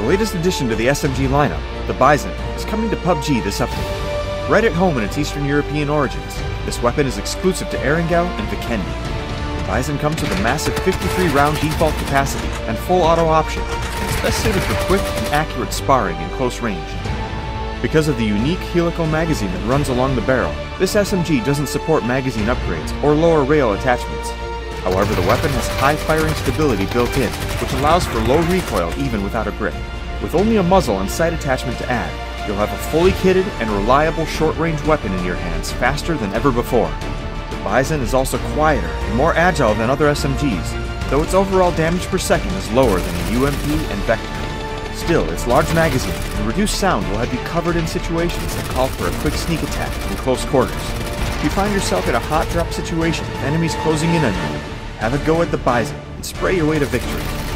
The latest addition to the SMG lineup, the Bizon, is coming to PUBG this update. Right at home in its Eastern European origins, this weapon is exclusive to Erangel and Vikendi. The Bizon comes with a massive 53 round default capacity and full auto option, and is best suited for quick and accurate sparring in close range. Because of the unique helical magazine that runs along the barrel, this SMG doesn't support magazine upgrades or lower rail attachments. However, the weapon has high firing stability built in, which allows for low recoil even without a grip. With only a muzzle and sight attachment to add, you'll have a fully kitted and reliable short-range weapon in your hands faster than ever before. The Bizon is also quieter and more agile than other SMGs, though its overall damage per second is lower than the UMP and Vector. Still, its large magazine and reduced sound will have you covered in situations that call for a quick sneak attack in close quarters. If you find yourself in a hot drop situation with enemies closing in on you, have a go at the Bizon and spray your way to victory.